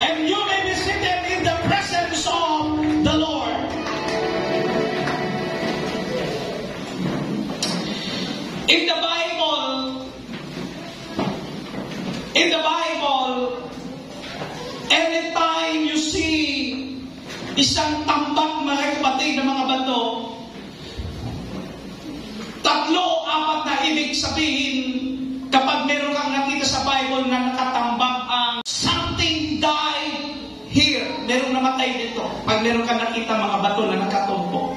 and you may be seated in the presence of the Lord. In the Bible, in the Bible, anytime you see isang tambak mga kapatid ng mga bato, tatlo apat na ibig sabihin kapag meron kang Pag meron ka nakita mga bato na nakatumpo.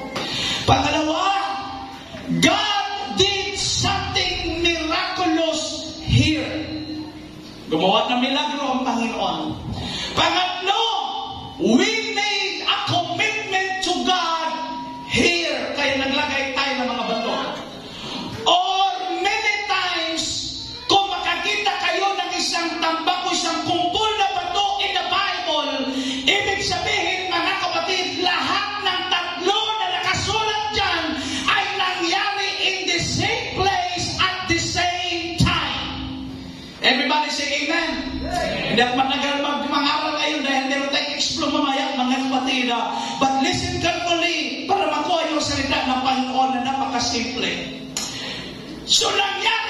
Pangalawa, God did something miraculous here. Gumawa ng milagro ang Panginoon. Pangatlo, we Hindi at managal magmangaral kayo dahil meron tayong explore mamaya mga kapatid. But listen carefully para makuha yung salita ng Panginoon na oh, napakasimple. So nangyari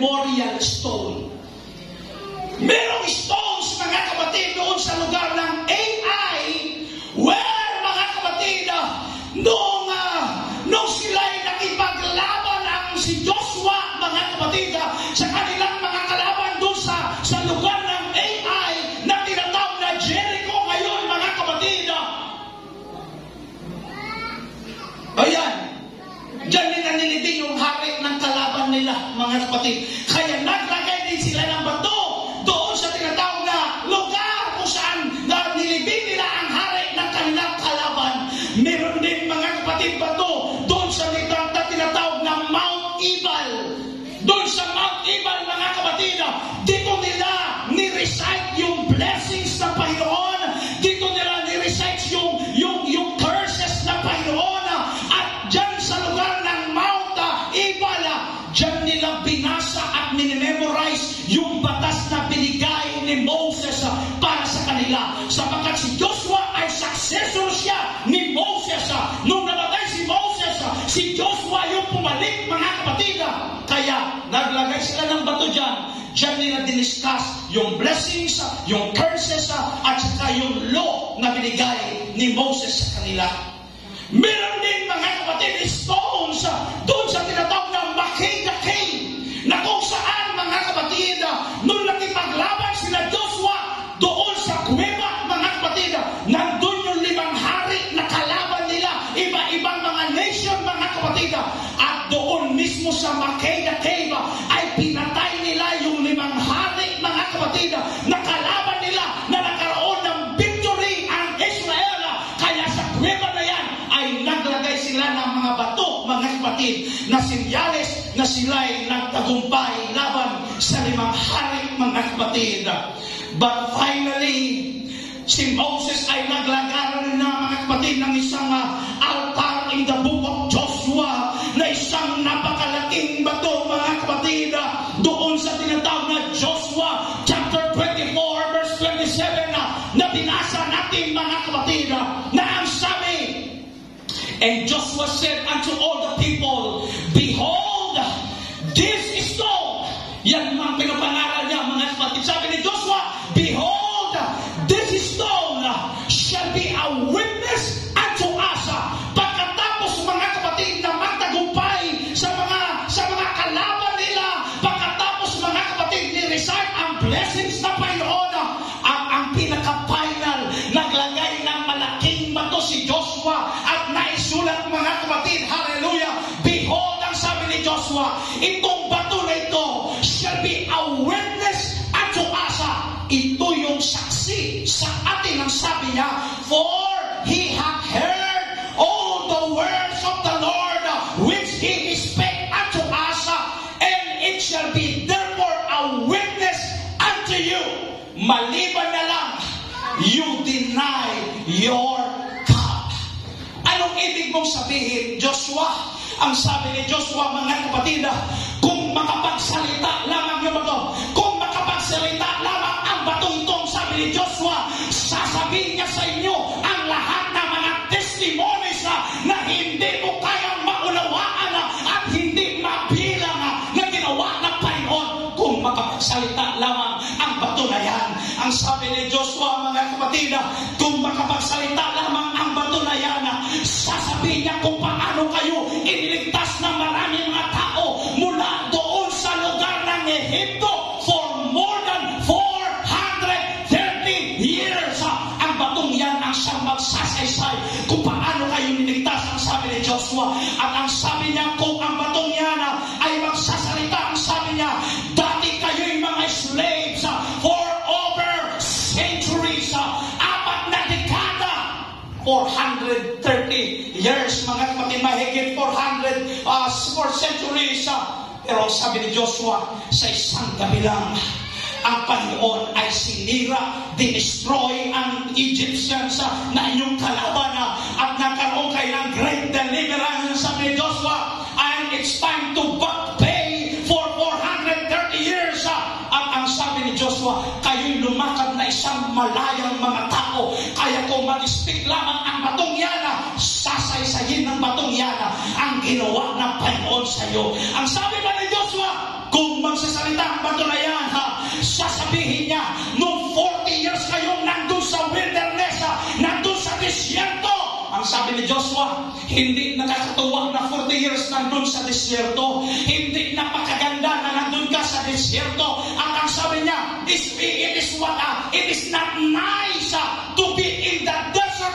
memorial Naglagay sila ng bato dyan. Diyan nila diniscuss yung blessings, yung curses, at saka yung law na binigay ni Moses sa kanila. Meron din mga kapatid stones doon na sinyales na sila'y nagtagumpay laban sa limang hari, mga kapatid. But finally, si Moses ay naglagaran na mga kapatid ng isang uh, altar in the book of Joshua na isang napakalaking bato mga kapatid uh, doon sa tinatawag na Joshua chapter 24 verse 27 uh, na binasa natin mga kapatid na ang sabi And Joshua said unto all the people, blessings na Panginoon, ang, ang pinaka-final, naglagay ng malaking bato si Joshua at naisulat mga kapatid, hallelujah, behold, ang sabi ni Joshua, ibig sabihin, Joshua? Ang sabi ni Joshua, mga kapatid, kung makapagsalita lamang yung bato, kung makapagsalita lamang ang batong itong sabi ni Joshua, sasabihin niya sa inyo ang lahat ng mga testimonies na, na hindi mo kayang maunawaan na, at hindi mabilang na ginawa ng Panginoon kung makapagsalita lamang ang bato na yan. Ang sabi ni Joshua, mga kapatid, kung makapagsalita lamang niya kung paano kayo iniligtas ng maraming mga tao mula doon sa lugar ng Ehipto centuries. Uh, pero ang sabi ni Joshua, sa isang gabi lang, ang Panginoon ay sinira, dinestroy ang Egyptians na inyong kalaban at nagkaroon kayo ng great deliverance. Sabi ni Joshua, and it's time to back pay for 430 years. At ang sabi ni Joshua, kayo'y lumakad na isang malayang mga tao. Kaya kung mag-speak lamang ang batong yan, sasaysayin ng batong yan ang ginawa ng Panginoon sa iyo. Ang sabi ba ni Joshua, kung magsasalita ang bato na yan, ha, sasabihin niya, nung 40 years kayong nandun sa wilderness, ha, nandun sa disyerto, ang sabi ni Joshua, hindi nakakatuwa na 40 years nandun sa disyerto. Hindi napakaganda na nandun ka sa disyerto. At ang sabi niya, it is what, uh, it is not nice uh,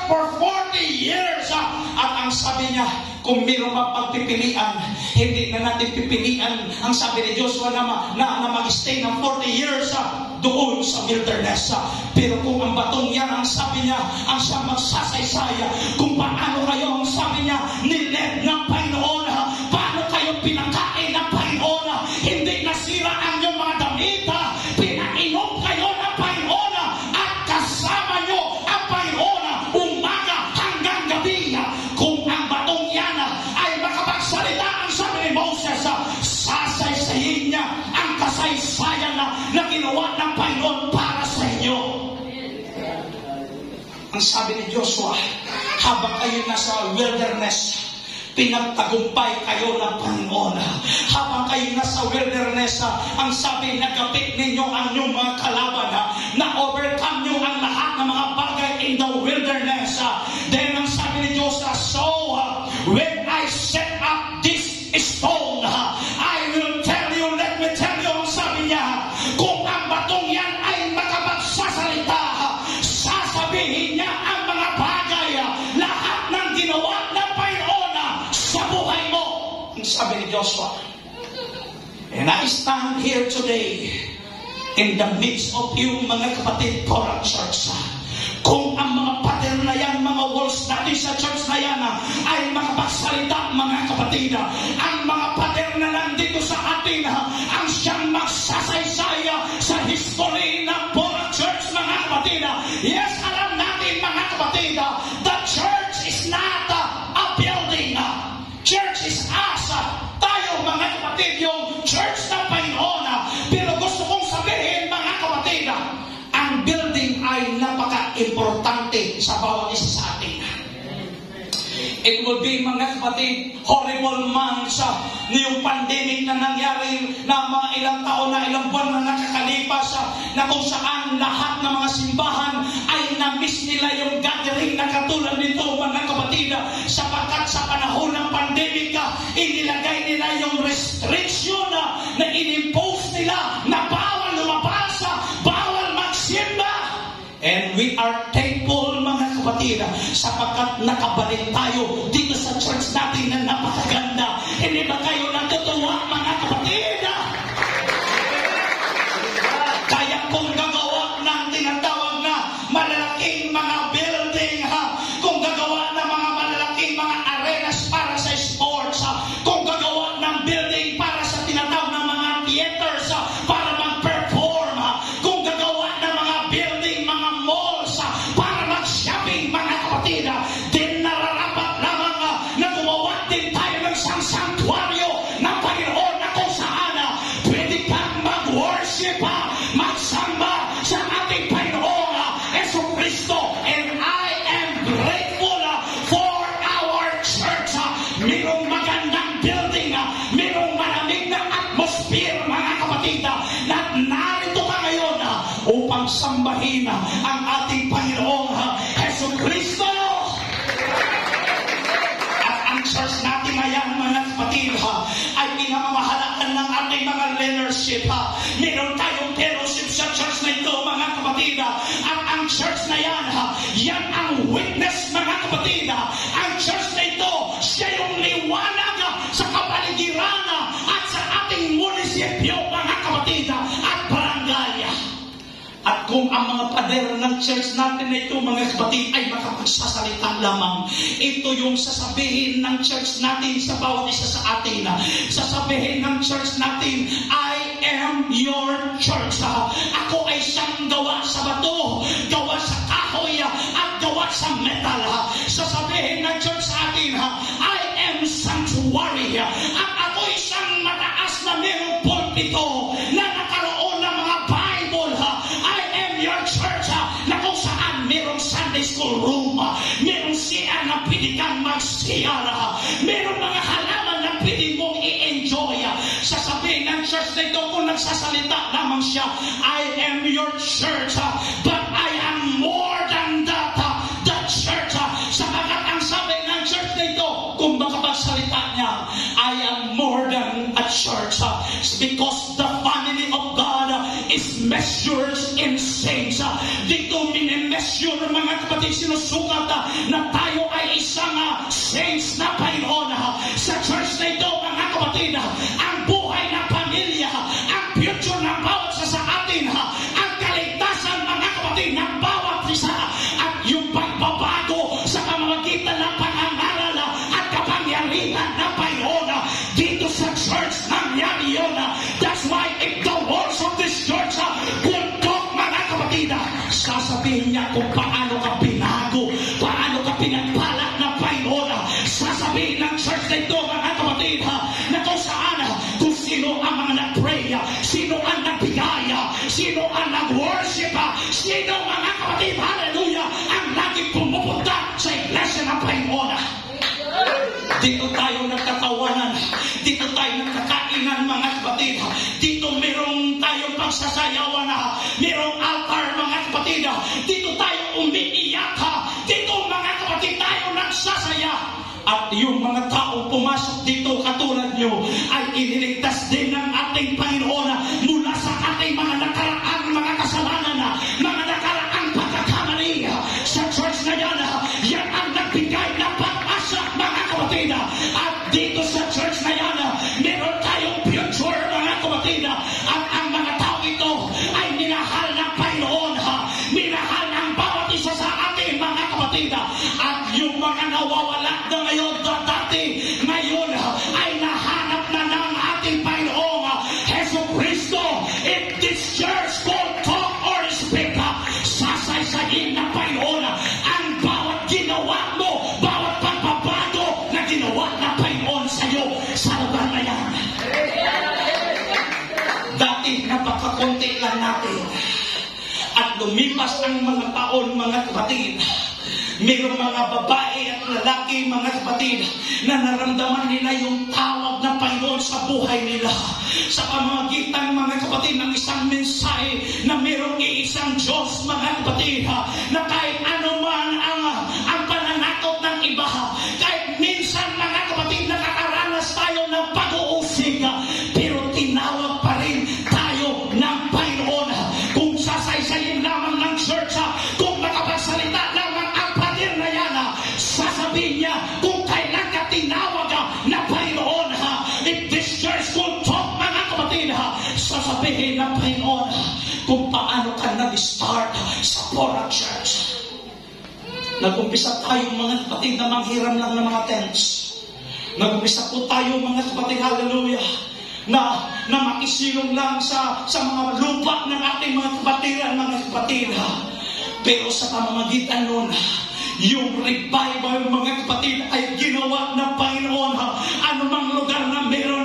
for 40 years. Uh, at ang sabi niya, kung mayroong mapagpipilian, hindi na natin pipilian ang sabi ni Joshua na, na, na mag-stay ng 40 years uh, doon sa wilderness. Uh, pero kung ang batong yan, ang sabi niya, ang siyang magsasaysaya, kung paano kayo, ang sabi niya, niled ng Panginoon, ginawa ng Panginoon para sa inyo. Ang sabi ni Joshua, habang kayo nasa wilderness, pinagtagumpay kayo ng Panginoon. Habang kayo nasa wilderness, ang sabi, nagapit ninyo ang inyong mga kalaban, na overcome nyo ang lahat ng mga bagay in the wilderness. Then ang sabi ni Joshua, so when I set sabi ni Joshua, And I stand here today in the midst of you mga kapatid Torah Church. Kung ang mga pader na yan, mga walls natin sa church na yan ah, ay makapagsalita mga kapatid. ah, Ang mga pader na nandito sa atin ah, ang siyang magsasaysay It will be mga kapatid, horrible months sa yung pandemic na nangyari na mga ilang taon na ilang buwan na nakakalipas ah, na kung saan lahat ng mga simbahan ay na-miss nila yung gathering na katulad nito mga kapatid. Ah, sapagkat sa panahon ng pandemic ah, inilagay nila yung restriction ah, na inimpose nila na bawal lumabas, bawal magsimba. And we are thankful mga kapatid sapagkat nakabalik tayo dito sa church natin na napakaganda. Na yan, yan ang witness, mga kapatid. Ang church na ito, siya yung liwanag sa kapaligiran at sa ating munisipyo, mga kapatid, at barangay. At kung ang mga pader ng church natin na ito, mga kapatid, ay makapagsasalita lamang, ito yung sasabihin ng church natin sa bawat isa sa atin. Sasabihin ng church natin, I am your church. Ako ay siyang gawa sa bato, gawa sa kahoy, at gawa sa metal. Sasabihin ng church sa atin, I am sanctuary. At ako ay siyang mataas na mayroong pulpito na nakaroon ng mga Bible. I am your church na kung saan merong Sunday school room, merong CR na pwede kang ha. merong mga halaman na pwede mong i-enjoy. Sasabihin ng church na ito kung nagsasalita lamang siya, I am your church, but I church ha. because the family of God is measured in saints. ha. Dito minimeasure mga kapatid sinusukat na tayo ay isang saints na Panginoon. Sa church na ito mga kapatid, ang buhay na pamilya, ang future ng bawat isa sa atin, ang kaligtasan mga kapatid ng bawat isa, at yung pagbabago sa pamamagitan ng pangangaral at kapangyarihan ng Panginoon church nangyari. That's why if the walls of this church talk mga kapatid, ha, sasabihin niya kung paano ka binago, paano ka pinagpala ng Panginoon. Sasabihin ng church na ito mga kapatid na kung saan kung sino ang mga nag-pray, sino ang nagbigay, sino ang nag-worship, sino mga kapatid, hallelujah, ang laging pumupunta sa iglesia ng Panginoon. Dito tayo nagtatawanan. Dito tayo nagkakainan mga kapatid. Dito merong tayong pagsasayawan. Merong altar mga kapatid. Dito tayo umiiyak. Dito mga kapatid tayo nagsasaya. At yung mga tao pumasok dito katulad nyo ay iniligtas din ng ating Panginoon lang natin. At lumipas ang mga taon, mga kapatid. Mayroong mga babae at lalaki, mga kapatid, na naramdaman nila yung tawag ng Panginoon sa buhay nila. Sa pamamagitan, mga kapatid, ng isang mensahe na mayroong iisang Diyos, mga kapatid, na kahit ano man ang Nag-umpisa tayo mga kapatid na manghiram lang ng mga tents. Nag-umpisa po tayo mga kapatid, hallelujah, na, na makisilong lang sa, sa mga lupa ng ating mga kapatiran, mga kapatid. Pero sa pamamagitan nun, yung revival, mga kapatid, ay ginawa ng Panginoon. Ha? Ano mang lugar na meron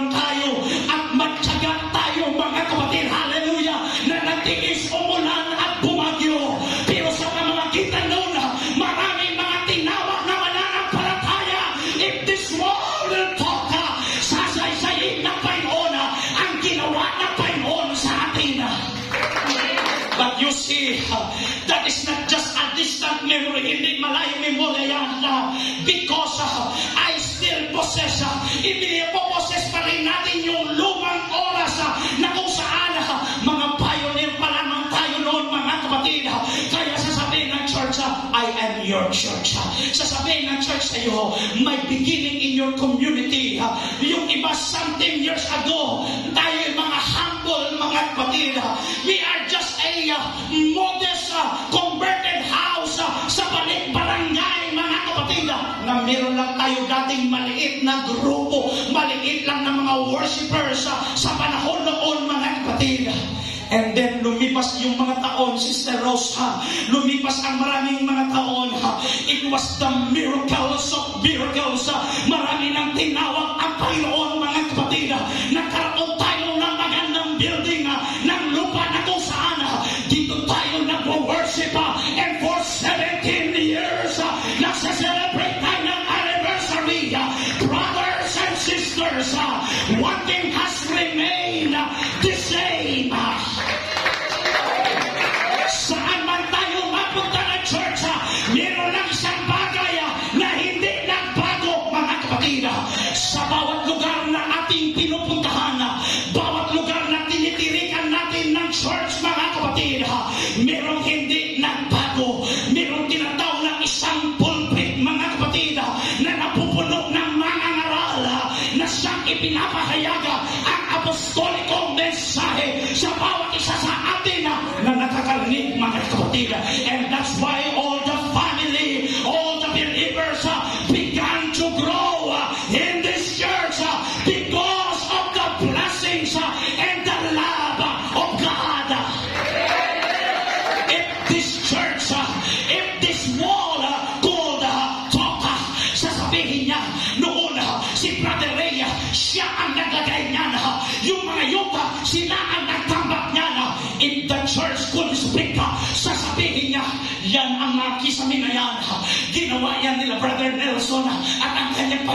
your church. sasabihin ng church sa iyo, my beginning in your community. yung iba something years ago, tayo mga humble, mga kapatid. we are just a uh, modest uh, converted house uh, sa balik barangay, mga kapatid, na meron lang tayo dating maliit na grupo, maliit lang na mga worshipers sa panahon noon, mga kapatid. And then lumipas yung mga taon, Sister Rose, ha? lumipas ang maraming mga taon. Ha? It was the miracles of miracles. Ha? Marami nang tinawag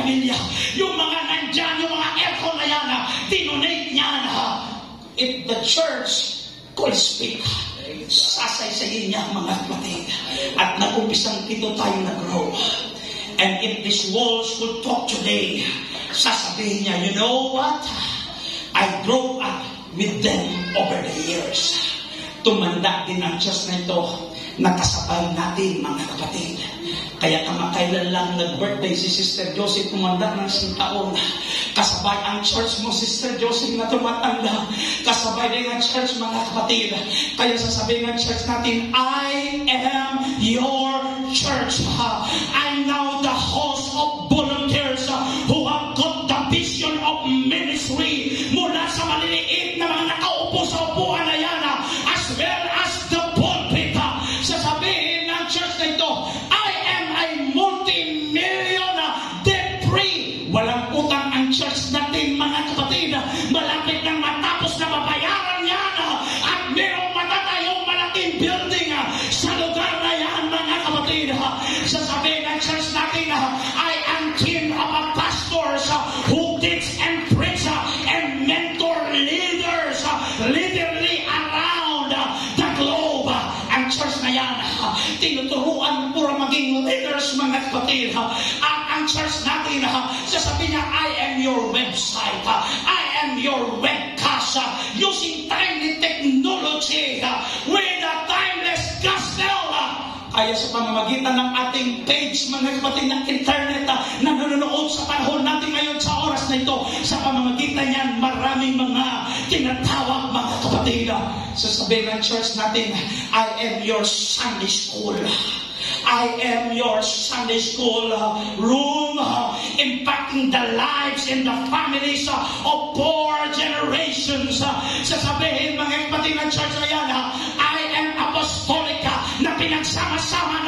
pamilya. Yung mga nandyan, yung mga aircon na yan, uh, dinonate niyan. uh, if the church could speak, sasaysayin niya ang mga kapatid. At nag-umpisang ito tayo nag-grow. And if these walls would talk today, sasabihin niya, you know what? I grew up with them over the years. Tumanda din ang Diyos na ito. Nakasabay natin, mga kapatid. Kaya kamakailan lang nag-birthday si Sister Josie, tumanda ng isang taon. Kasabay ang church mo, Sister Josie, na tumatanda. Kasabay din ang church, mga kapatid. Kaya sasabihin ng church natin, I am your church. I'm now the pamamagitan ng ating page, mga kapatid ng internet na nanonood sa panahon natin ngayon sa oras na ito, sa pamamagitan niyan, maraming mga tinatawag mga kapatid. Sasabihin ng church natin, I am your Sunday school. I am your Sunday school room, impacting the lives and the families of four generations. Sasabihin mga kapatid ng church na yan, I am apostolic na pinagsama-sama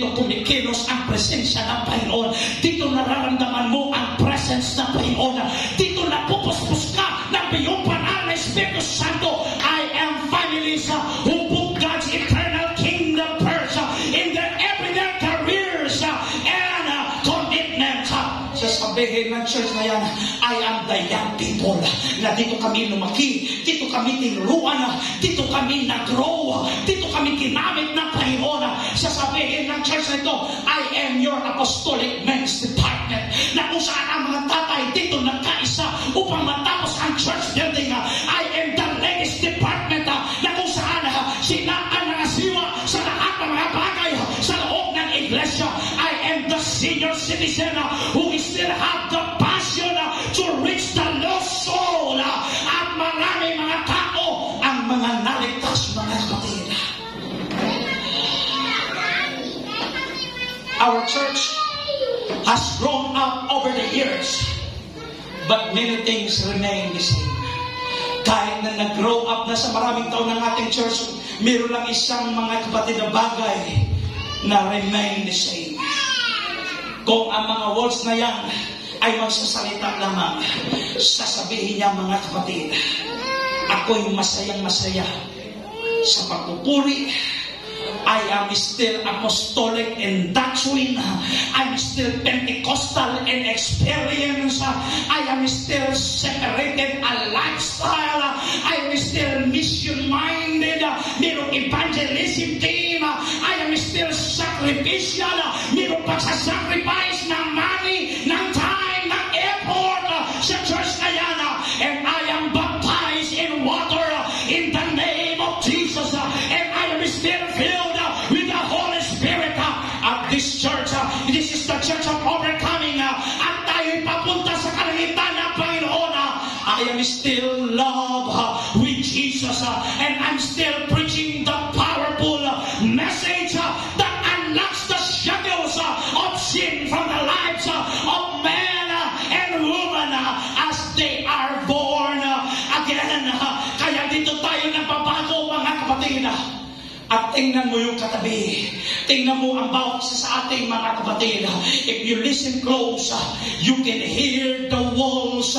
dito kumikilos ang presensya ng Panginoon. Dito nararamdaman mo ang presence ng Panginoon. Dito napupuspos ka ng biyong banal na Espiritu Santo. I am families Sasabihin ng church na yan, I am the young people na dito kami lumaki, dito kami tinuruan, dito kami nag-grow, dito kami ginamit ng Panginoon. Sasabihin ng church na ito, I am your apostolic men's department na kung saan ang mga tatay dito nagkaisa upang matapos ang church building. Our church has grown up over the years, but many things remain the same. Kahit na nag-grow up na sa maraming taon ng ating church, meron lang isang mga kapatid na bagay na remain the same. Kung ang mga words na yan ay magsasalita lamang, sasabihin niya mga kapatid, ako'y masayang masaya sa pagpupuri, I am still apostolic in doctrine. I'm still Pentecostal in experience. I am still separated a lifestyle. I am still mission-minded. Merong evangelism team. I am still sacrificial. Merong pagsasacrifice ng money, still love with Jesus. Uh, and I'm still preaching the powerful uh, message uh, that unlocks the shadows of sin from the lives of man and woman as they are born again. Kaya dito tayo nagbabago mga kapatid. At tingnan mo yung katabi. Tingnan mo ang bawat sa ating mga kapatid. If you listen close, you can hear the walls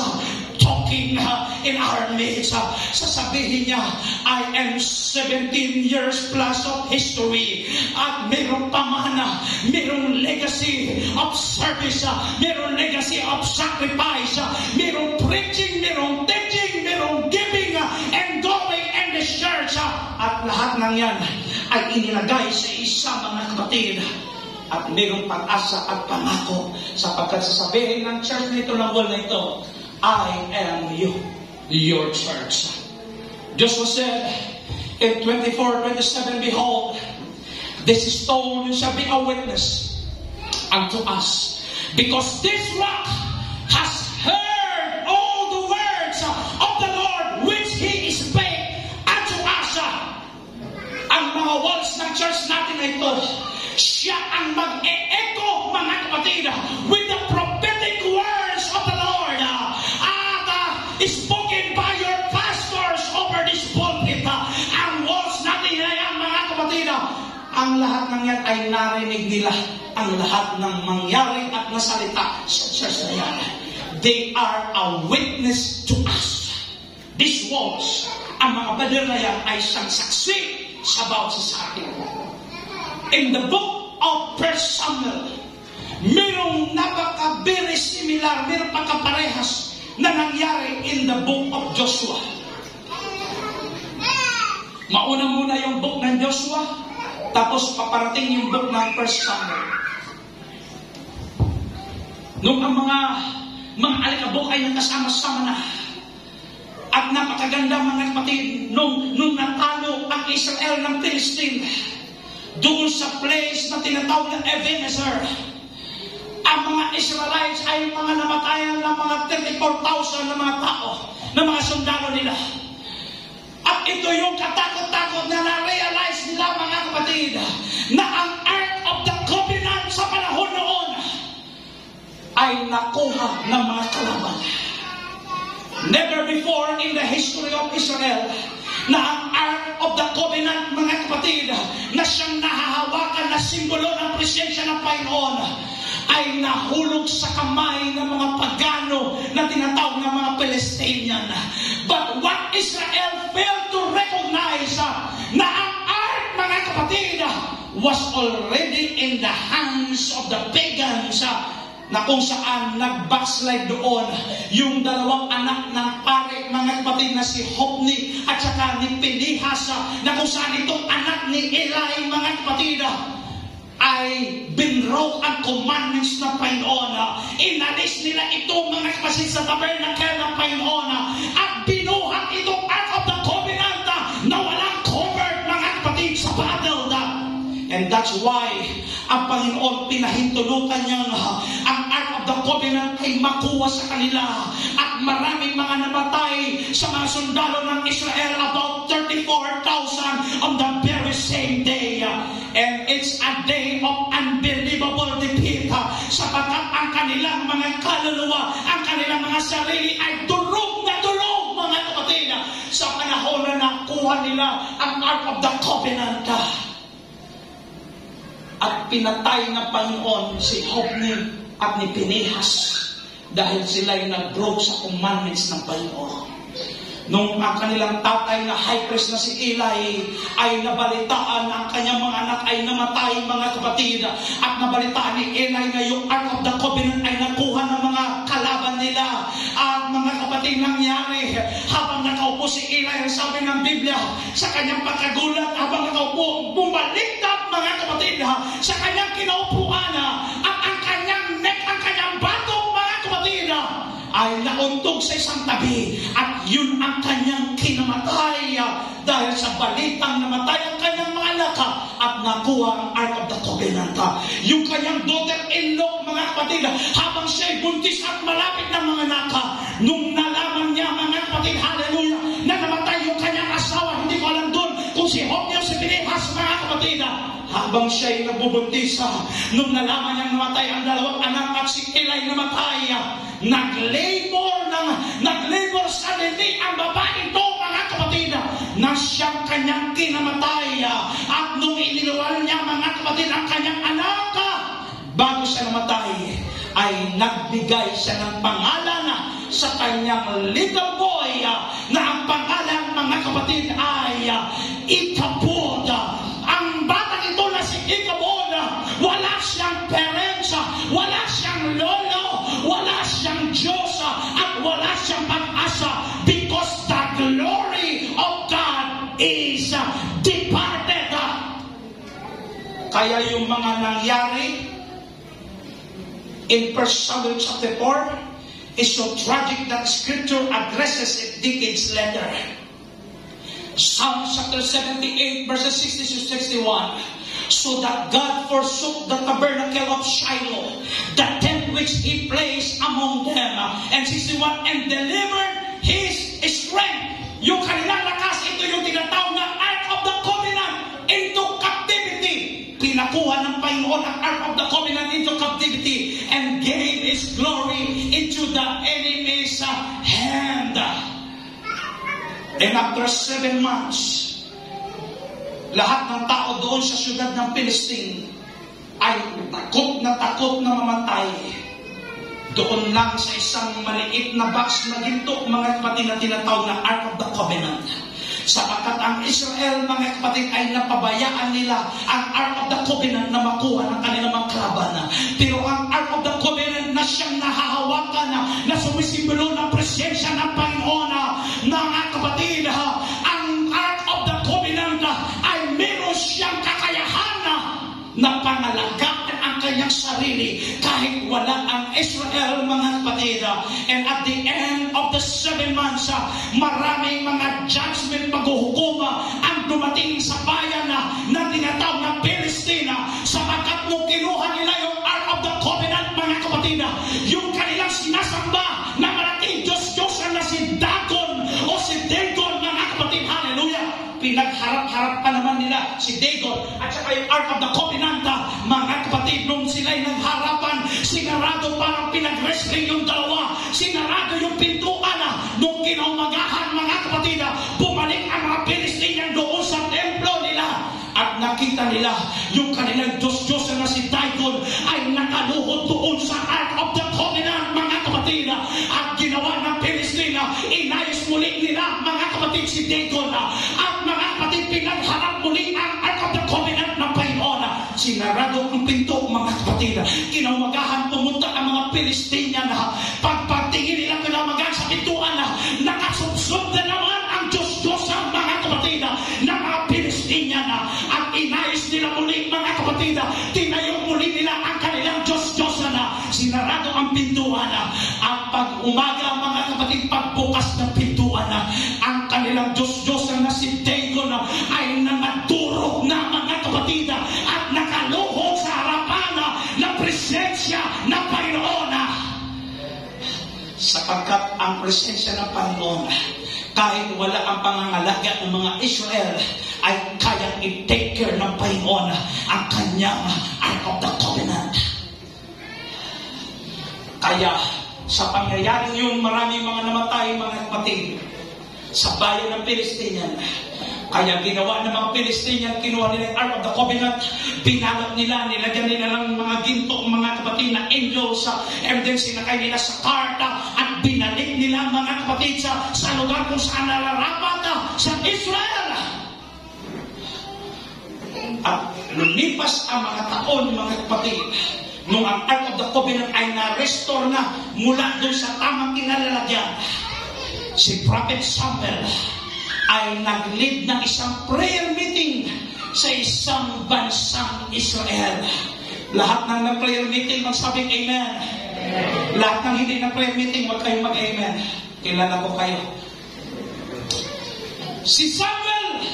talking in our midst. Sasabihin niya, I am 17 years plus of history. At meron pa man, merong legacy of service, merong legacy of sacrifice, merong preaching, merong teaching, merong giving, and going in the church. At lahat ng yan ay inilagay sa isa mga kapatid at mayroong pag-asa at pangako sapagkat sasabihin ng church nito ng world na ito, I am you, your church. Joshua said in 24-27, Behold, this stone shall be a witness unto us because this rock has heard all the words of the Lord which He spake unto us. Ang mga walls ng church natin na ito, siya ang mag-e-echo, mga kapatid, with the ang lahat ng yan ay narinig nila ang lahat ng mangyari at nasalita sa church na yan. They are a witness to us. This was, ang mga badir na yan ay siyang saksi sa bawat sa akin. In the book of First Samuel, mayroong napaka very similar, mayroong pagkaparehas na nangyari in the book of Joshua. Mauna muna yung book ng Joshua, tapos paparating yung book ng First Samuel. Nung ang mga mga alikabok ay nagkasama-sama na, at napakaganda mga kapatid, nung, nung natalo ang Israel ng Philistine, doon sa place na tinatawag na Ebenezer, ang mga Israelites ay mga namatayan ng mga 34,000 na mga tao, na mga sundalo nila. Ito yung katakot-takot na na-realize nila mga kapatid, na ang Ark of the Covenant sa panahon noon ay nakuha ng mga kalaban. Never before in the history of Israel na ang Ark of the Covenant, mga kapatid, na siyang nahahawakan na simbolo ng presensya ng Panginoon, ay nahulog sa kamay ng mga pagano na tinatawag ng mga Palestinian. But what Israel failed to recognize uh, na ang Ark, mga kapatid, was already in the hands of the pagans uh, na kung saan nag-backslide doon yung dalawang anak ng pare, mga kapatid na si Hopni at saka ni Pinihas na kung saan itong anak ni Eli, mga kapatid, ay binroke ang commandments ng Panginoon. Inalis nila ito mga kapatid sa tabernacle ng Panginoon at binuhat itong Ark of the Covenant na walang covered mga kapatid sa battle. And that's why ang Panginoon pinahintulutan niyang ang Ark of the Covenant ay makuha sa kanila. At maraming mga namatay sa mga sundalo ng Israel, about 34,000 on the very same day. And it's a day of unbelievable defeat. Sapagkat ang kanilang mga kaluluwa, ang kanilang mga sarili ay durog na durog, mga kapatid, sa panahon na nakuha nila ang Ark of the Covenant. At pinatay ng Panginoon si Hopni at ni Pinehas dahil sila'y nag-broke sa commandments ng Panginoon. Nung ang kanilang tatay na high priest na si Eli ay nabalitaan na ang kanyang mga anak ay namatay mga kapatid. At nabalitaan ni Eli na yung Ark of the Covenant ay nakuha ng mga kalaban nila. At mga kapatid nangyari habang nakaupo si Eli sabi ng Biblia sa kanyang pagkagulat habang nakaupo bumaliktad mga kapatid sa kanyang kinaupuan. At ang kanyang neck ang kanyang batok mga kapatid ay nauntog sa isang tabi at yun ang kanyang kinamatay dahil sa balitang namatay ang kanyang mga anak at nakuha ang Ark of the Covenant. Yung kanyang daughter-in-law, mga kapatid, habang siya'y buntis at malapit ng mga anak, nung nalaman niya, mga kapatid, hallelujah, na namatay yung kanyang asawa, hindi ko alam doon kung si Hopni habang siya'y nagbubuntis, nung nalaman niyang namatay ang dalawang anak at si Eli namatay, nag-labor ng nag-labor sa dili ang babae ito, mga kapatid, na siyang kanyang kinamatay. At nung iniluwal niya, mga kapatid, ang kanyang anak, bago siya namatay, ay nagbigay siya ng pangalan sa kanyang little boy na ang pangalan, mga kapatid, ay Ikabod. Ang batang ito na si Ikabod, wala siyang parents, wala siyang lolo, wala siyang Diyos, at wala siyang pag-asa because the glory of God is departed. Kaya yung mga nangyari in 1 Samuel chapter 4 is so tragic that scripture addresses it decades later. Psalm chapter 78 verses 60 to 61 so that God forsook the tabernacle of Shiloh, the tent which he placed among them, and 61, and delivered his strength. Yung kanilang lakas, ito yung tinatawag na Ark of the Covenant into captivity. Pinakuha ng Panginoon ang Ark of the Covenant into captivity and gave His glory into the enemy's hand. And after seven months, lahat ng tao doon sa syudad ng Palestine ay takot na takot na mamatay. Doon lang sa isang maliit na box na ginto, mga kapatid na tinatawag na Ark of the Covenant. Sapagkat ang Israel, mga kapatid, ay napabayaan nila ang Ark of the Covenant na makuha ng kanilang mga kalaban. Pero ang Ark of the Covenant na siyang nahahawakan na, na sumisimbolo ng presensya ng Panginoon na mga kapatid, na pangalagaan ang kanyang sarili kahit wala ang Israel mga kapatid. And at the end of the seven months, maraming mga judgment maghuhukom ang dumating sa bayan na, na tinatawag na Palestina sapagkat nung kinuha nila yung Ark of the Covenant mga kapatid, pinagharap-harap pa naman nila si Dagon at saka yung Ark of the Covenant, ah, mga kapatid, nung sila'y nagharapan, sinarado parang pinag-wrestling yung dalawa, sinarado yung pintuan, ah, nung kinaumagahan, mga kapatid, ah, bumalik ang mga Palestinian doon sa templo nila. At nakita nila yung kanilang Diyos-Diyos na si Dagon ay nakaluhod doon sa Ark of the Covenant, mga kapatid, at ginawa ng Palestina, inayos muli nila, mga kapatid, si Dagon, at kapatid, pinagharap muli ang Ark of the Covenant ng Panginoon. Sinarado ang pinto, mga kapatid. Kinamagahan pumunta ang mga Palestinian. Pagpatingin nila kinamagahan sa pintuan, nakasubsob na naman ang Diyos-Diyos ang mga kapatid ng mga Palestinian. At inayos nila muli, mga kapatid, tinayo muli nila ang kanilang Diyos-Diyos na sinarado ang pintuan. At pag umaga, mga kapatid, pagbukas ng pintuan, ang kanilang Diyos-Diyos na Sapagkat ang presensya ng Panginoon, kahit wala ang pangangalaga ng mga Israel, ay kayang i-take care ng Panginoon ang kanyang Ark of the Covenant. Kaya, sa pangyayaring yun, maraming mga namatay, mga kapatid, sa bayan ng Palestinian. Kaya ginawa ng mga Palestinian, kinuha nila yung Ark of the Covenant, binalot nila, nilagyan nila ng mga ginto, mga kapatid na angels, sa evidence sinakay nila sa karta, at binalik nila mga kapatid sa, sa lugar kung saan nararapat sa Israel. At lumipas ang mga taon, mga kapatid, nung ang Ark of the Covenant ay na-restore na mula doon sa tamang kinalalagyan, si Prophet Samuel ay nag-lead ng isang prayer meeting sa isang bansang Israel. Lahat ng nag-prayer meeting, magsabing Amen. Lahat ng hindi nag-prayer meeting, huwag kayong mag-Amen. Kilala ko kayo. Si Samuel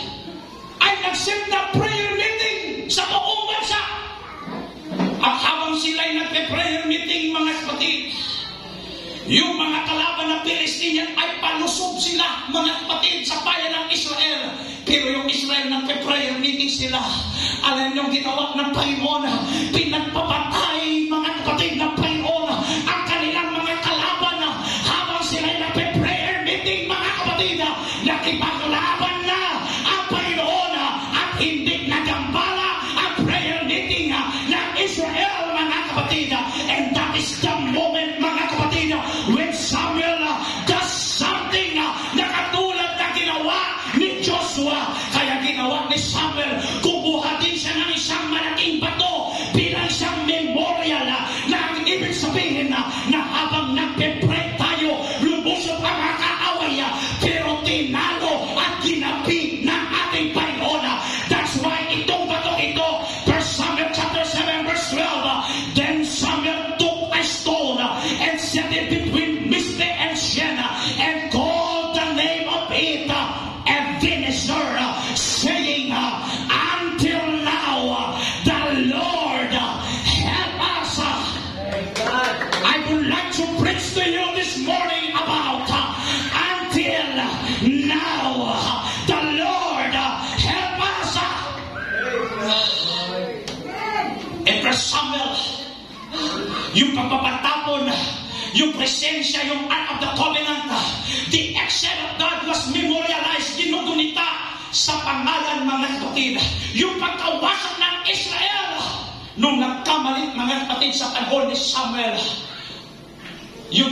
ay nag-set na prayer meeting sa buong bansa. At habang sila'y nagpe-prayer meeting, mga kapatid, yung mga kalaban ng Palestinian ay palusog sila, mga kapatid, sa bayan ng Israel. Pero yung Israel nagpe-prayer meeting sila. Alam niyo ginawa ng Panginoon, pinagpapatay,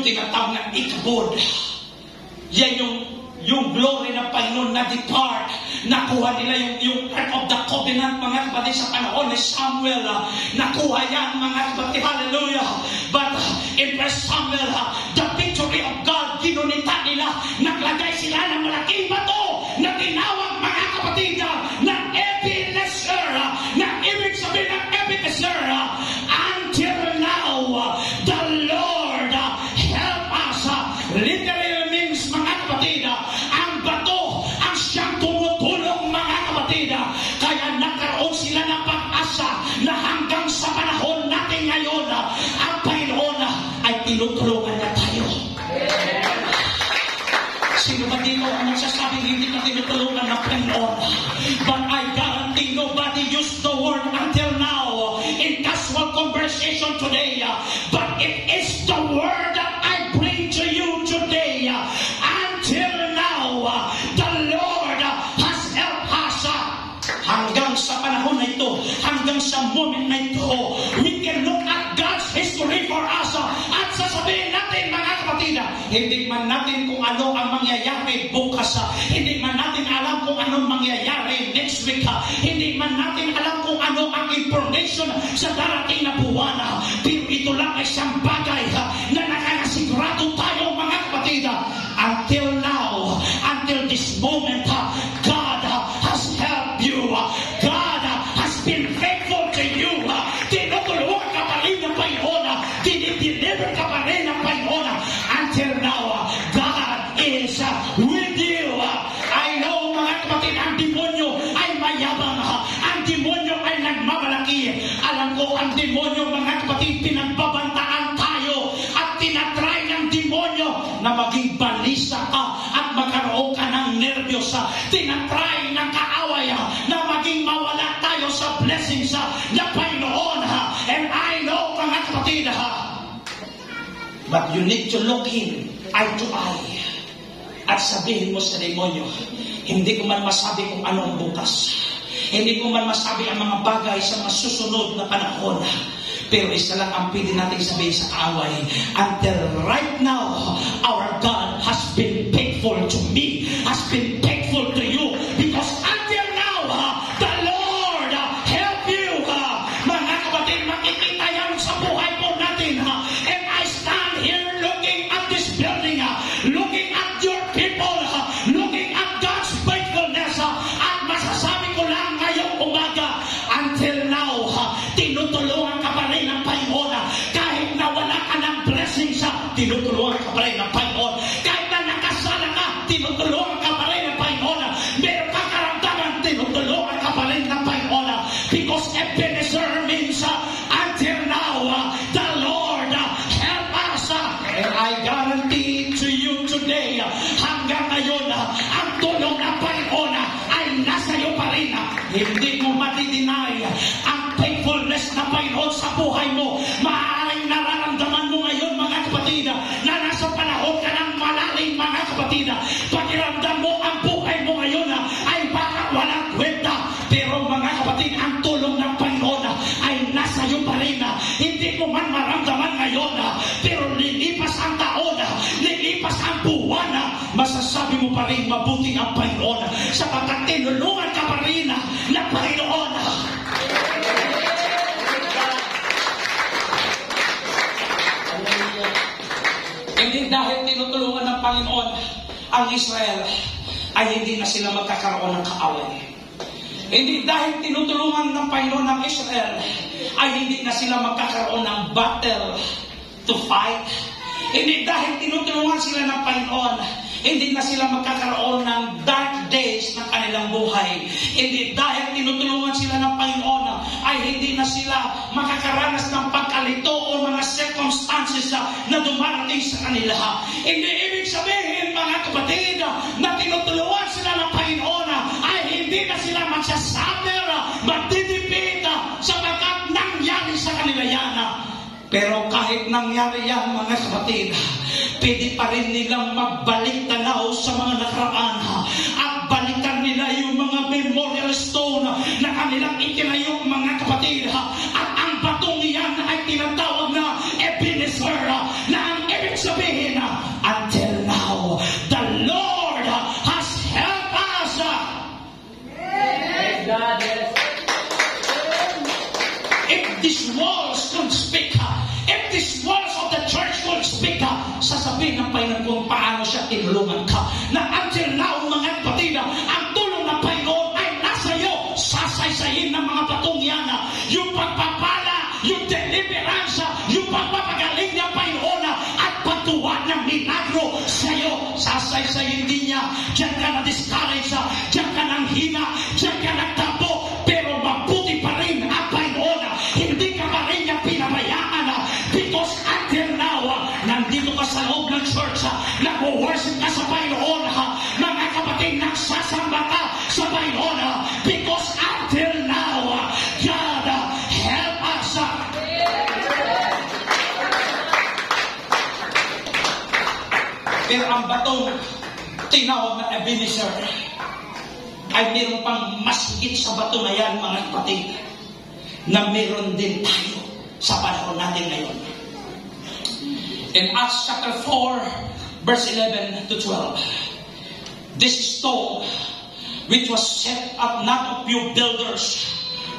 tinatawag na ikabod. Yan yung yung glory ng Panginoon na depart. Nakuha nila yung, yung Ark of the Covenant, mga kapatid, sa panahon ni Samuel. Nakuha yan, mga kapatid. Hallelujah. But uh, in 1 Samuel, uh, the victory of God, ginunita nila. Naglagay sila ng Hindi man natin kung ano ang mangyayari bukas. Hindi man natin alam kung anong mangyayari next week. Hindi man natin alam kung ano ang information sa darating na buwan. Pero ito lang ay isang bagay ha? But you need to look him eye to eye at sabihin mo sa demonyo, hindi ko man masabi kung ano ang bukas. Hindi ko man masabi ang mga bagay sa mga susunod na panahon. Pero isa lang ang pwede natin sabihin sa kaaway, until right now, our God has been Israel ay hindi na sila magkakaroon ng kaaway. Hindi dahil tinutulungan ng Panginoon ng Israel ay hindi na sila magkakaroon ng battle to fight. Hindi dahil tinutulungan sila ng Panginoon hindi na sila magkakaroon ng dark days ng kanilang buhay. Hindi dahil sila makakaranas ng pagkalito o mga circumstances na dumarating sa kanila. Hindi ibig sabihin, mga kapatid, na tinutuluan sila ng Panginoon ay hindi na sila magsasuffer, magtitipid, sapagkat nangyari sa kanila yan. Pero kahit nangyari yan, mga kapatid, pwede pa rin nilang magbalik tanaw sa mga nakaraan. At kanilang itinayo mga kapatid. ha, At ang batong iyan ay tinatawag na Ebenezer na ang ibig sabihin until now, the Lord ha, has helped us. If these walls could speak, if these walls of the church could speak, sasabihin ng Panginoon ang batong tinawag na Ebenezer ay meron pang mas higit sa bato na yan, mga kapatid, na meron din tayo sa panahon natin ngayon. In Acts chapter 4, verse 11 to 12, this stone which was set up not of few builders,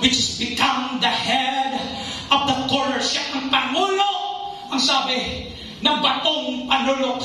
which has become the head of the corner. Siya ang pangulo, ang sabi, ng batong panulok.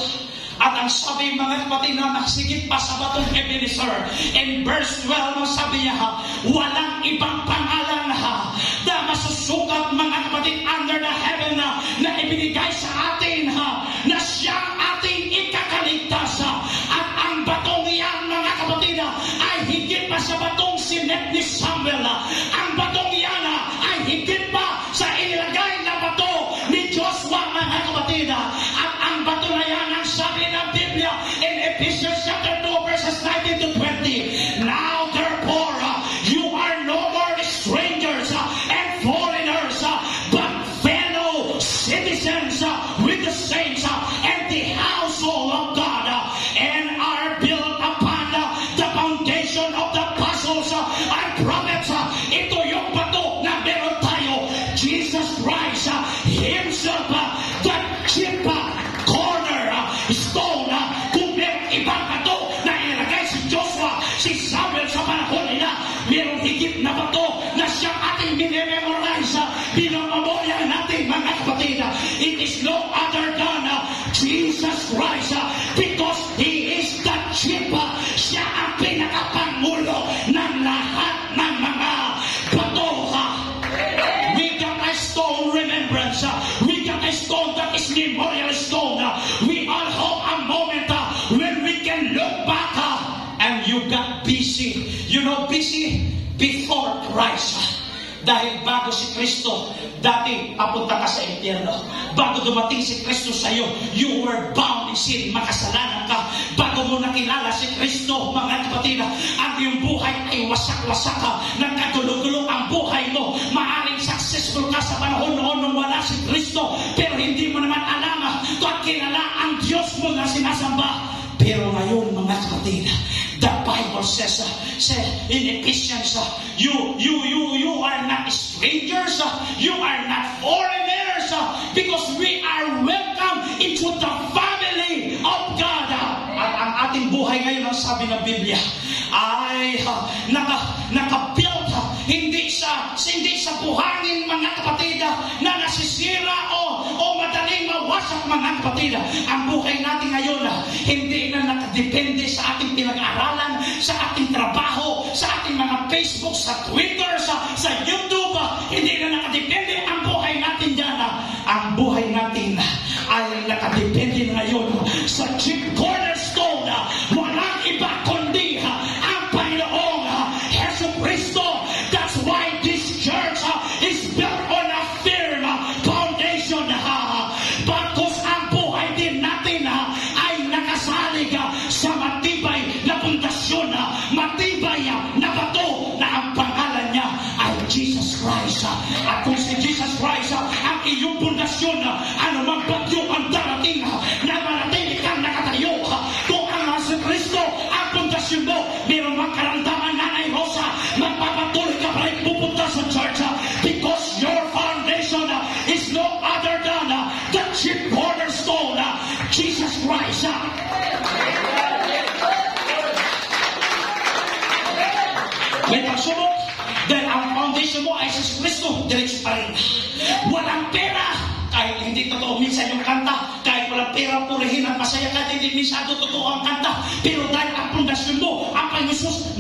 At ang sabi mga kapatid na nakasigit pa sa batong Ebenezer. In verse 12, ang sabi niya, ha, walang ibang pangalan ha, na masusukat mga kapatid under the heaven na, na ibinigay sa atin ha, na siyang ating ikakaligtas ha. At ang batong iyan mga kapatid ha, ay higit pa sa batong sinet ni Samuel ha. Ang batong iyan ha, ay higit pa sa inilagay na bato ni Joshua mga kapatid ha. At ang bato na yan ang sabi ng Biblia Dahil bago si Kristo, dati papunta ka sa impyerno. Bago dumating si Kristo sa iyo, you were bound in sin, makasalanan ka. Bago mo nakilala si Kristo, mga kapatid, ang iyong buhay ay wasak-wasak ka. Nagkagulo-gulo ang buhay mo. Maaring successful ka sa panahon noon nung wala si Kristo, pero hindi mo naman alam ah, at kilala ang Diyos mo na sinasamba. Pero ngayon, mga kapatid, the Bible says, uh, says in Ephesians, uh, you, you, you, you are not strangers, uh, you are not foreigners, uh, because we are welcome into the family of God. uh. At ang ating buhay ngayon, ang sabi ng Biblia, ay uh, naka, naka-build, uh, hindi sa, hindi sa buhangin, mga kapatid, uh, na nasisira mawasak, mga kapatid. Ang buhay natin ngayon, uh, hindi na nakadepende sa ating pinag-aralan, sa ating trabaho, sa ating mga Facebook, sa Twitter, sa, sa YouTube. ah, Hindi na nakadepende ang buhay natin dyan. ah. Ang buhay natin Diretso pa rin. Walang pera, kahit hindi totoo minsan yung kanta, kahit walang pera, purihin ang pasaya ka, hindi minsan totoo ang kanta. Pero dahil ang pundasyon mo, ang Panginoon Jesus,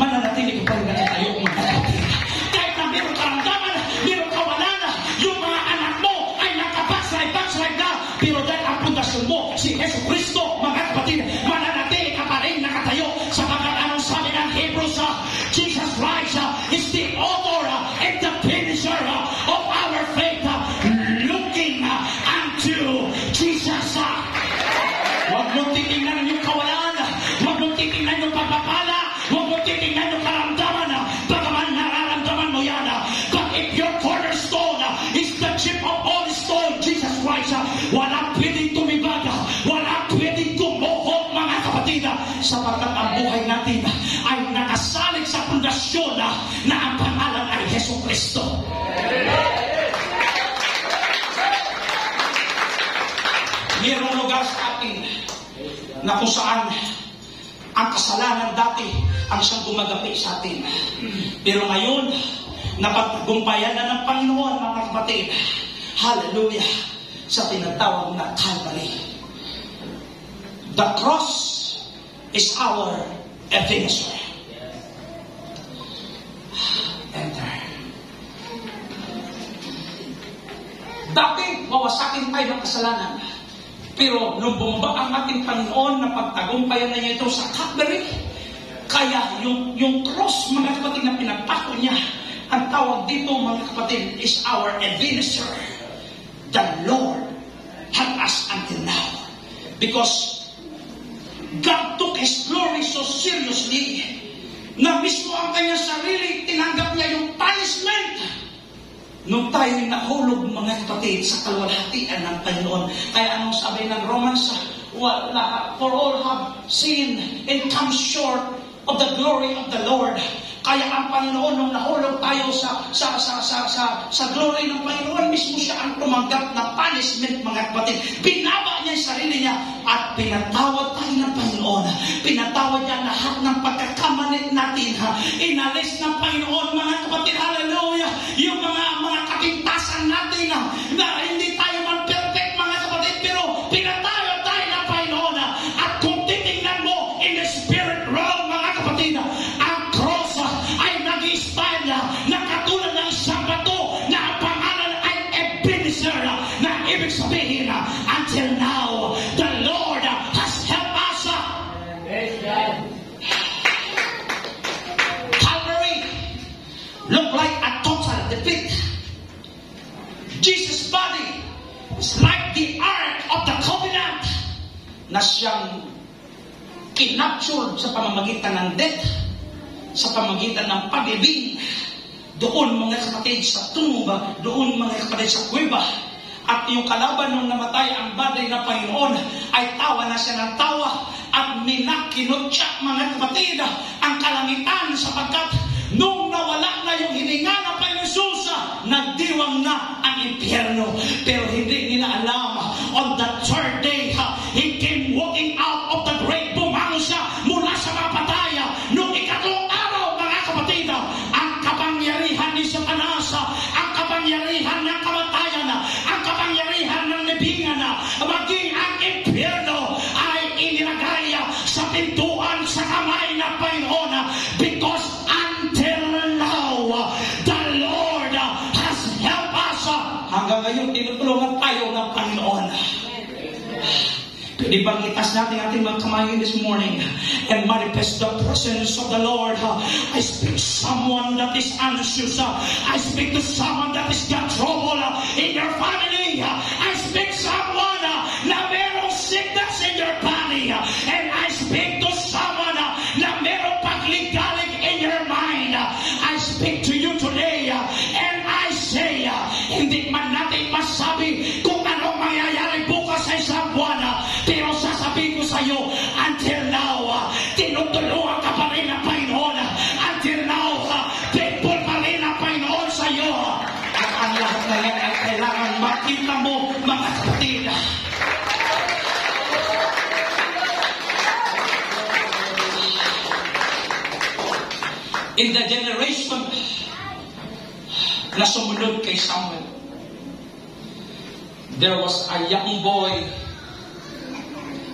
na kung saan ang kasalanan dati ang siyang gumagapi sa atin. Pero ngayon, napaggumpayan na ng Panginoon, mga kapatid. Hallelujah! Sa tinatawag na Calvary. The cross is our evidencer. Enter. Dati, mawasakin tayo ng kasalanan. Pero nung bumaba ang ating Panginoon na pagtagumpayan na niya ito sa Calvary, kaya yung, yung cross, mga kapatid, na pinagpako niya, ang tawag dito, mga kapatid, is our evidencer. The Lord had us until now. Because God took His glory so seriously na mismo ang kanyang sarili, tinanggap niya yung punishment Nung tayo'y nahulog mga kapatid sa kalwalhatian ng Panginoon. Kaya anong sabi ng Romans, wala, for all have sinned and come short of the glory of the Lord. Kaya ang Panginoon, nung nahulog tayo sa, sa, sa, sa, sa, sa glory ng Panginoon, mismo siya ang tumanggap ng punishment, mga kapatid. Binaba niya yung sarili niya at pinatawad tayo ng Panginoon. Pinatawad niya lahat ng pagkakamalit natin. Ha? Inalis ng Panginoon, mga kapatid, hallelujah, yung mga, mga kapintasan natin ha? na hindi na siyang kinapture sa pamamagitan ng death, sa pamamagitan ng pag-ibig. Doon mga kapatid sa tomb, doon mga kapatid sa kuweba, at yung kalaban nung namatay ang baday na Panginoon ay tawa na siya ng tawa at minakinot siya mga kapatid ang kalangitan sapagkat nung nawala na yung hininga ng Panginoon nagdiwang na ang impyerno. Pero hindi nila alam, Pwede bang itas natin ating mga kamay this morning and manifest the presence of the Lord? I speak someone that is anxious. I speak to someone that is got trouble in your family. In the generation na sumunod kay Samuel. There was a young boy,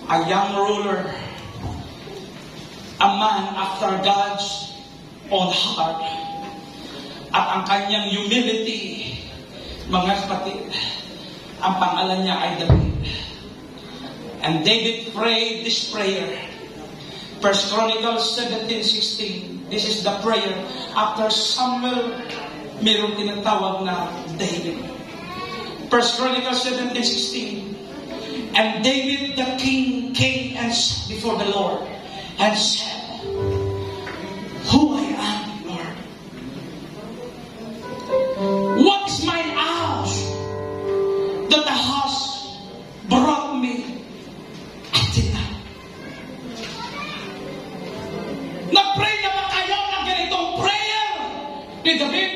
a young ruler, a man after God's own heart. At ang kanyang humility, mga kapatid, ang pangalan niya ay David. And David prayed this prayer. First Chronicles 17:16. This is the prayer after Samuel mayroong tinatawag na David. First Chronicles 17:16. And David the king came and stood before the Lord and said, Who I am, Lord. What is mine house that the house brought me until now? Nag-pray ni David?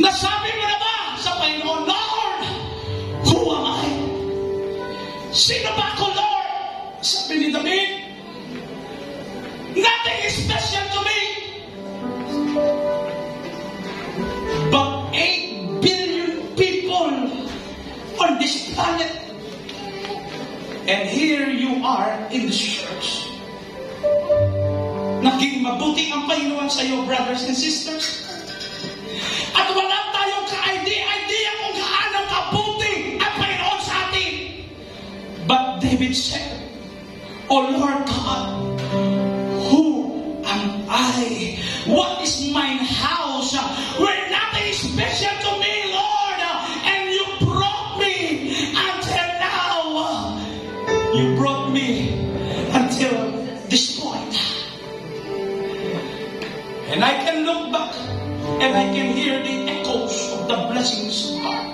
Nasabi mo na ba sa Panginoon, Lord, who am I? Sino ba ako, Lord? Sabi ni David, nothing is special to me. But 8 billion people on this planet. And here you are in the church. Naging mabuti ang Panginoon sa iyo, brothers and sisters. At wala tayong ka-idea-idea kung gaano kabuti ang Panginoon sa atin. But David said, O Lord God, and I can hear the echoes of the blessings of God.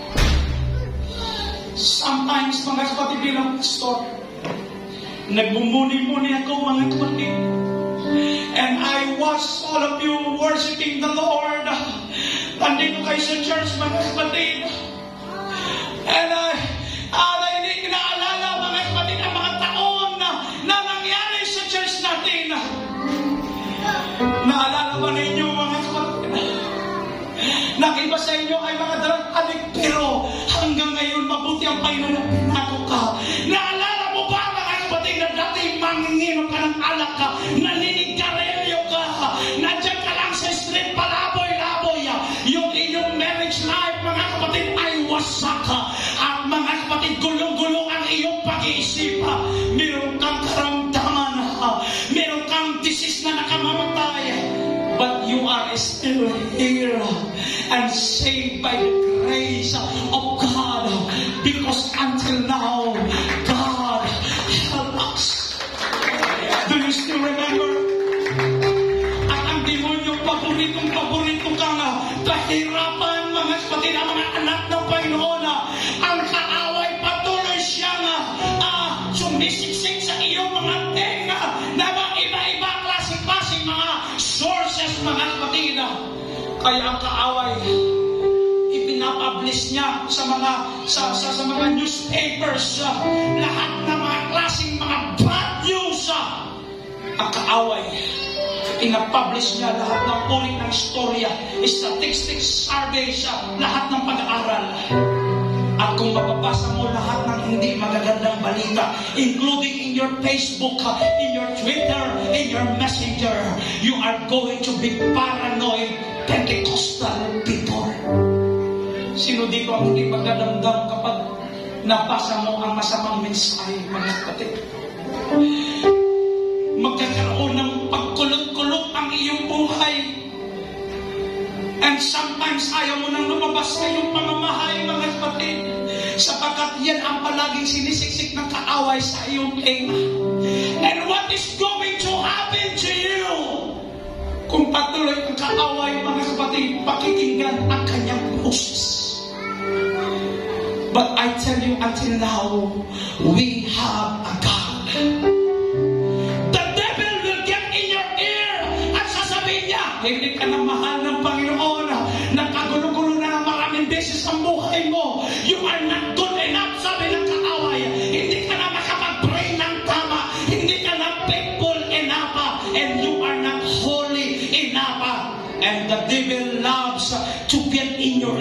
Sometimes, mga kapatid bilang pastor, nagmumuni-muni ako mga kapatid. And I watch all of you worshiping the Lord. Nandito kayo sa church, mga kapatid. Ang Panginoon na pinako ka. Naalala mo ba, mga kapatid, na dati manginginom ka ng alak ka, naninigarelyo ka, nandiyan ka lang sa street, palaboy-laboy, yung inyong marriage life, mga kapatid, ay wasak ka. At mga kapatid, gulong-gulong ang iyong pag-iisip. Meron kang karamdaman, meron kang disease na nakamamatay. But you are still here and saved by the grace of God because until now, God helped us. Do you still remember? At ang demonyo, paboritong paborito ka nga, kahirapan mga kapatid, ang mga anak ng Panginoon, ah, ang kaaway patuloy siyang ah, sumisiksik sa iyong mga tenga na mga iba-iba klase-klase mga sources mga kapatid. ah. Kaya ang kaaway, ipinapublish niya sa mga sa, sa, sa mga newspapers ah, lahat ng mga klaseng mga bad news ah. ang kaaway inapublish niya lahat ng uri ng istorya statistics, surveys ah, lahat ng pag-aaral at kung mababasa mo lahat ng hindi magagandang balita, including in your Facebook, in your Twitter, in your Messenger, you are going to be paranoid Pentecostal people. Sino dito ang hindi magdadamdam kapag nabasa mo ang masamang mensahe, mga kapatid? Magkakaroon ng pagkulot-kulot ang iyong buhay. And sometimes ayaw mo nang lumabas sa iyong pamamahay, mga kapatid. Sapagkat yan ang palaging sinisiksik ng kaaway sa iyong tenga. And what is going to happen to you? Kung patuloy ang kaaway, mga kapatid, pakikinggan ang kanyang boses. But I tell you, until now, we have a God. The devil will get in your ear. At sasabihin niya, hindi ka na mahal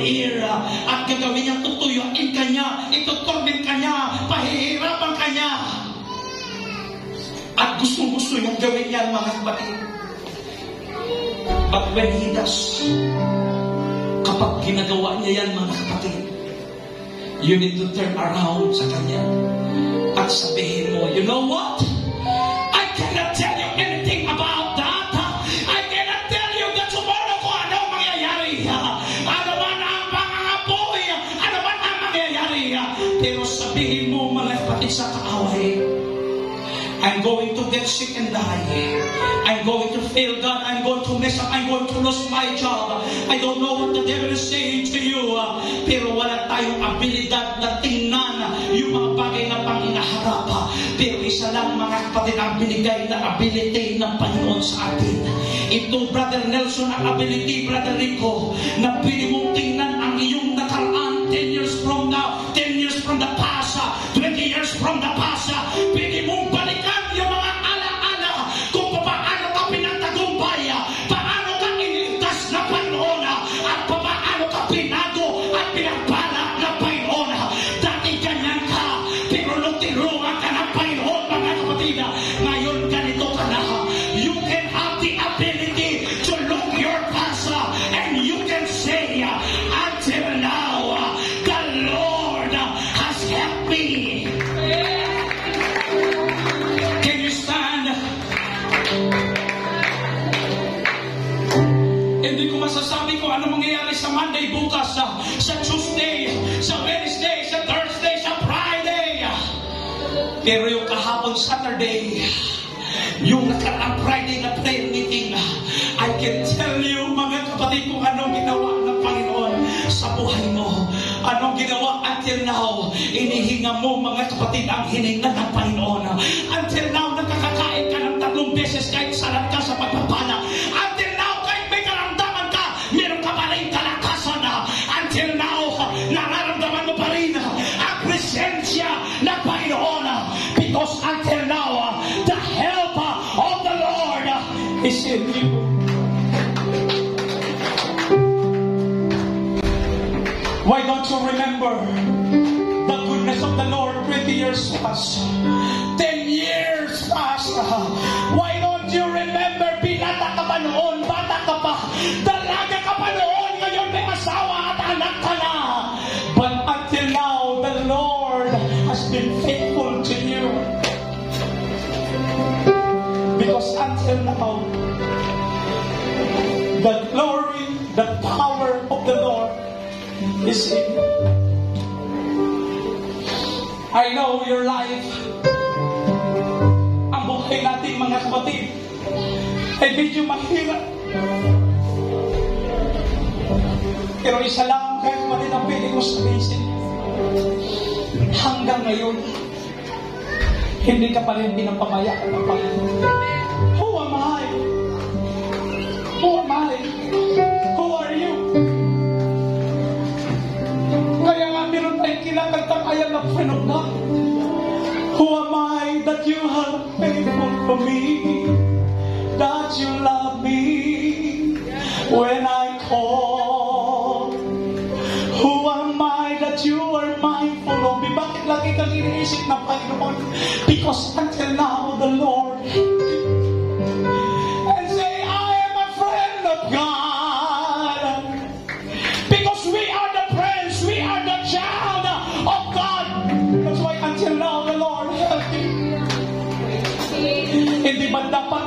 ear at gagawin niya, tutuyuin ka niya, itutorment ka niya, pahihirapan ka niya. At gustong-gusto niyang gawin yan, mga kapatid. But when he does, kapag ginagawa niya yan, mga kapatid, you need to turn around sa kanya at sabihin mo, you know what? Kapatid sa kaaway, I'm going to get sick and die. I'm going to fail God. I'm going to mess up. I'm going to lose my job. I don't know what the devil is saying to you. Pero wala tayong abilidad na tingnan yung mga bagay na panginaharap. Pero isa lang mga kapatid ang binigay na ability ng Panginoon sa atin. Ito, Brother Nelson, ang ability, Brother Rico, na pwede mong tingnan ang iyong nakaraan 10 years from now, years from the past. Saturday, yung nakaraang Friday na prayer meeting, I can tell you mga kapatid kung anong ginawa ng Panginoon sa buhay mo. Anong ginawa until now? Inihinga mo mga kapatid ang hininga ng Panginoon. Until now, nakakakain ka ng tatlong beses kahit sarap Why don't you remember the goodness of the Lord 20 years past? 10 years past. Why don't you remember binata ka pa noon, bata ka pa, dalaga ka pa noon, ngayon may asawa at anak ka na. But until now, the Lord has been faithful to you. Because until now, the glory, is in you. I know your life. Ang buhay natin mga kapatid ay medyo mahirap. Pero isa lang kahit kapatid ang pili ko sabihin sa. Hanggang ngayon, hindi ka pa rin pinapabayaan ng Panginoon. Who am I? A friend of God. Who am I that you are faithful for me? That you love me when I call. Who am I that you are mindful of me? Bakit lagi kang iniisip ng Panginoon? Because until now, the Lord Hindi ba dapat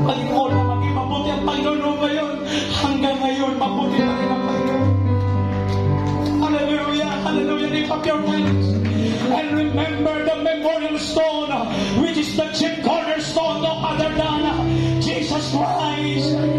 maging mabuti Panginoon ngayon. Hanggang ngayon, mabuti pa rin ang Panginoon. Hallelujah, hallelujah. Lift up your hands and remember the memorial stone, which is the chief cornerstone, no other than Jesus Christ.